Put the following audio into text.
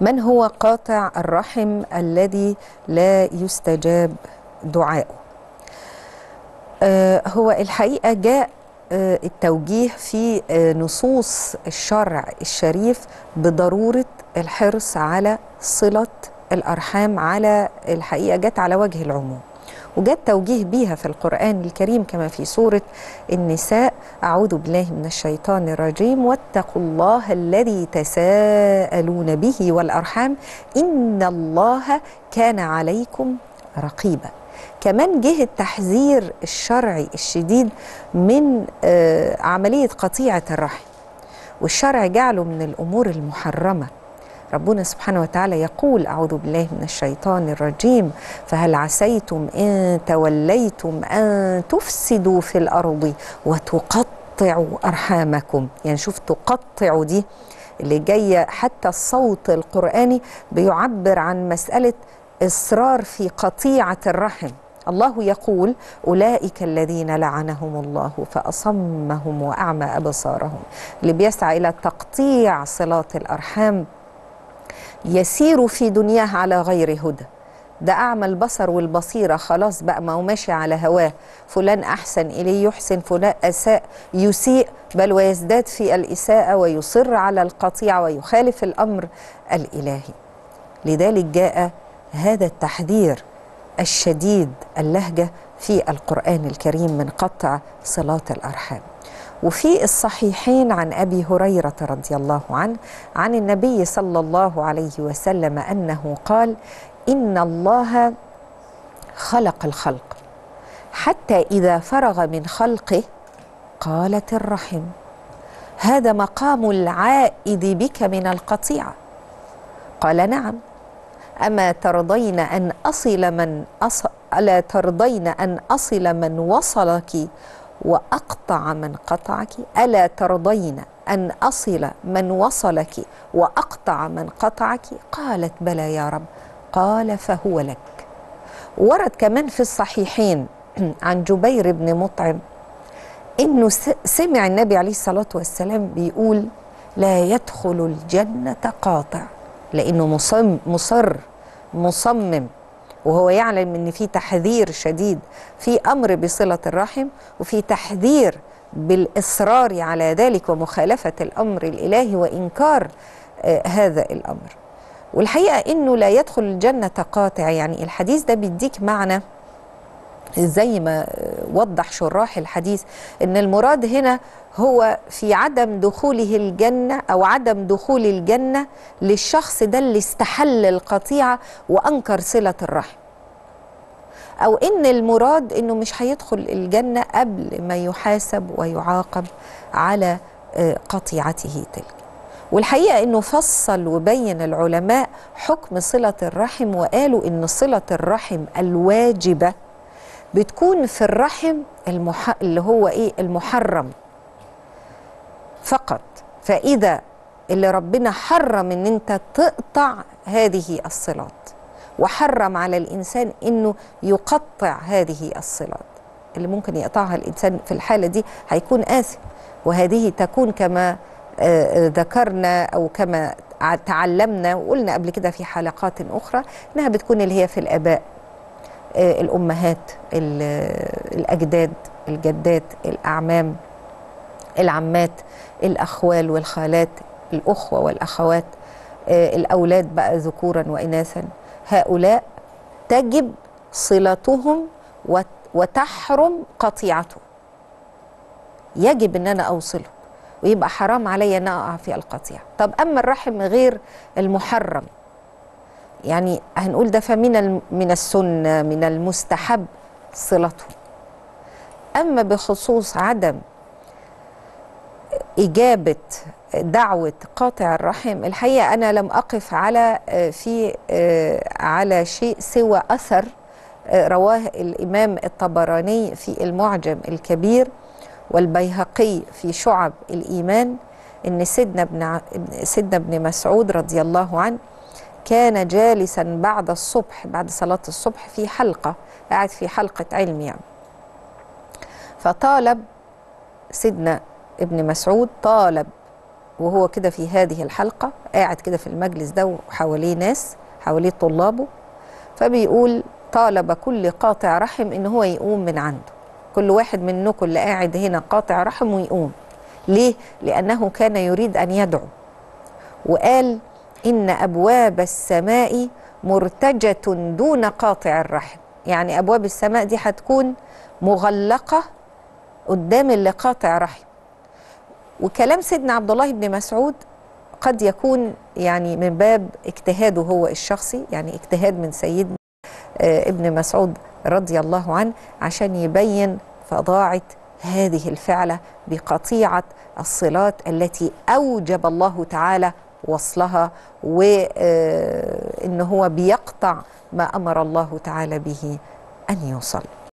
من هو قاطع الرحم الذي لا يستجاب دعاؤه؟ آه، هو الحقيقة جاء آه، التوجيه في آه، نصوص الشرع الشريف بضرورة الحرص على صلة الأرحام على الحقيقة جت على وجه العموم. وجاء توجيه بيها في القرآن الكريم كما في سورة النساء أعوذ بالله من الشيطان الرجيم واتقوا الله الذي تساءلون به والأرحام إن الله كان عليكم رقيبا. كمان جه التحذير الشرعي الشديد من آه، عملية قطيعة الرحم والشرع جعله من الأمور المحرمة. ربنا سبحانه وتعالى يقول أعوذ بالله من الشيطان الرجيم فهل عسيتم إن توليتم أن تفسدوا في الأرض وتقطعوا أرحامكم؟ يعني شوف تقطعوا دي اللي جاية حتى الصوت القرآني بيعبر عن مسألة إصرار في قطيعة الرحم. الله يقول أولئك الذين لعنهم الله فأصمهم وأعمى أبصارهم اللي بيسعى إلى تقطيع صلات الأرحام يسير في دنياه على غير هدى. ده أعمى البصر والبصيرة خلاص بقى ما هو ماشي على هواه. فلان أحسن إليه يحسن فلان أساء يسيء بل ويزداد في الإساءة ويصر على القطيعة ويخالف الأمر الإلهي. لذلك جاء هذا التحذير الشديد اللهجة في القرآن الكريم من قطع صلات الأرحام. وفي الصحيحين عن أبي هريرة رضي الله عنه عن النبي صلى الله عليه وسلم أنه قال إن الله خلق الخلق حتى إذا فرغ من خلقه قالت الرحم. هذا مقام العائد بك من القطيعه قال نعم. أما ترضين أن أصل من أصل ألا ترضين أن أصل من وصلك وأقطع من قطعك ألا ترضين أن أصل من وصلك وأقطع من قطعك؟ قالت بلى يا رب. قال فهو لك. ورد كمان في الصحيحين عن جبير بن مطعم إنه سمع النبي عليه الصلاة والسلام بيقول لا يدخل الجنة قاطع. لأنه مصم مصر مصمم وهو يعلم إن في تحذير شديد في أمر بصلة الرحم وفي تحذير بالإصرار على ذلك ومخالفة الأمر الإلهي وإنكار آه هذا الأمر. والحقيقة إنه لا يدخل الجنة قاطع يعني الحديث ده بيديك معنى زي ما وضح شراح الحديث إن المراد هنا هو في عدم دخوله الجنة أو عدم دخول الجنة للشخص ده اللي استحل القطيعة وأنكر صلة الرحم. أو إن المراد إنه مش هيدخل الجنة قبل ما يحاسب ويعاقب على قطيعته تلك. والحقيقة إنه فصل وبين العلماء حكم صلة الرحم وقالوا إن صلة الرحم الواجبة بتكون في الرحم المح... اللي هو إيه؟ المحرم. فقط. فإذا اللي ربنا حرم إن أنت تقطع هذه الصلات وحرم على الإنسان إنه يقطع هذه الصلات اللي ممكن يقطعها الإنسان في الحالة دي هيكون آثم. وهذه تكون كما ذكرنا أو كما تعلمنا وقلنا قبل كده في حلقات أخرى إنها بتكون اللي هي في الآباء. الأمهات الأجداد الجدات الأعمام العمات الأخوال والخالات الأخوة والأخوات الأولاد بقى ذكورا واناثا. هؤلاء تجب صلتهم وتحرم قطيعتهم. يجب إن أنا اوصله ويبقى حرام علي إن أقع في القطيعة. طب أما الرحم غير المحرم يعني هنقول ده فمن من السنة من المستحب صلته. أما بخصوص عدم إجابة دعوة قاطع الرحم الحقيقة أنا لم أقف على في على شيء سوى أثر رواه الإمام الطبراني في المعجم الكبير والبيهقي في شعب الإيمان إن سيدنا ابن سيدنا ابن مسعود رضي الله عنه كان جالسا بعد الصبح بعد صلاة الصبح في حلقة قاعد في حلقة علم يعني. فطالب سيدنا ابن مسعود طالب وهو كده في هذه الحلقة قاعد كده في المجلس ده وحواليه ناس حواليه طلابه. فبيقول طالب كل قاطع رحم إن هو يقوم من عنده. كل واحد منكم اللي قاعد هنا قاطع رحم ويقوم ليه؟ لأنه كان يريد أن يدعو. وقال إن أبواب السماء مرتجة دون قاطع الرحم. يعني أبواب السماء دي هتكون مغلقة قدام اللي قاطع رحم. وكلام سيدنا عبد الله بن مسعود قد يكون يعني من باب اجتهاده هو الشخصي يعني اجتهاد من سيدنا آه، ابن مسعود رضي الله عنه عشان يبين فظاعة هذه الفعلة بقطيعة الصلات التي أوجب الله تعالى وصلها وإن هو بيقطع ما أمر الله تعالى به أن يوصل.